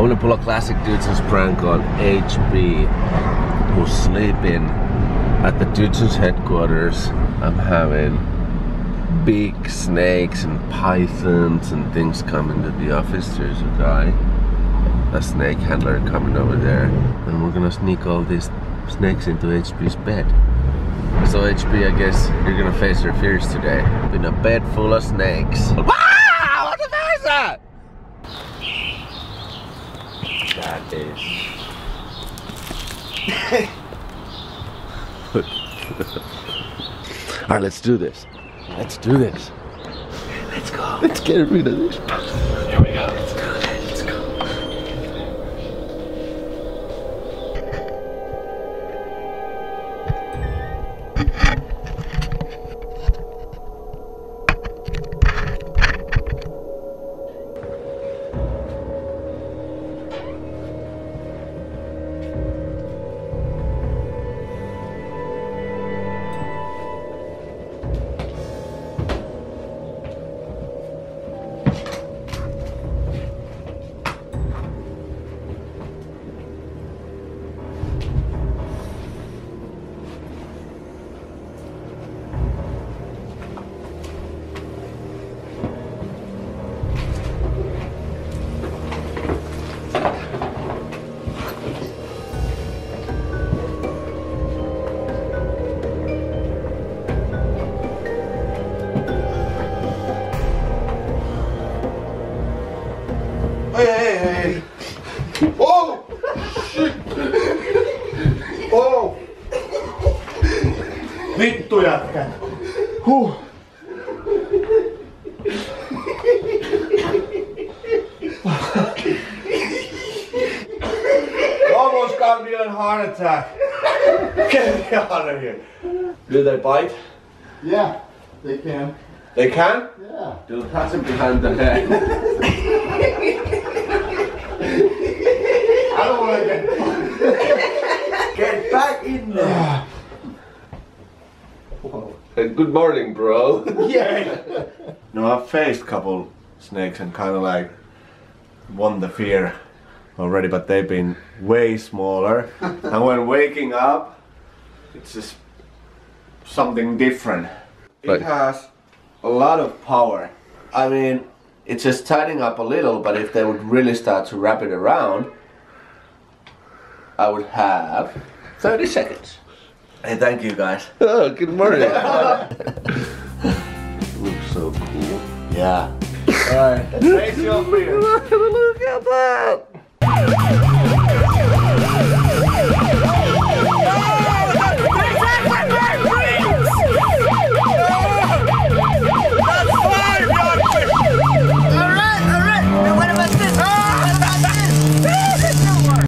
I'm gonna pull a classic Dudeson's prank on HP, who's sleeping at the Dudeson's headquarters. I'm having big snakes and pythons and things coming to the office. There's a guy, a snake handler coming over there. And we're gonna sneak all these snakes into HP's bed. So HP, I guess you're gonna face your fears today. In a bed full of snakes. That is. Alright, let's do this. Let's do this. Let's go. Let's get rid of this. Here we go. Hey, hey, hey. Oh! Shit! Oh! Vittu jätkä. Huh. Almost got me a heart attack. Get me out of here. Do they bite? Yeah, they can. They can? Yeah. Dude, touch him behind the head. I don't want to get. Get back in there. Uh, good morning, bro. Yeah. no, I've faced a couple snakes and kind of like won the fear already, but they've been way smaller. and when waking up, it's just something different. But- it has a lot of power. I mean, it's just tightening up a little, but if they would really start to wrap it around, I would have 30 seconds. Hey, thank you guys. Oh, good morning. Looks so cool. Yeah. Alright, face your fears. Look at that.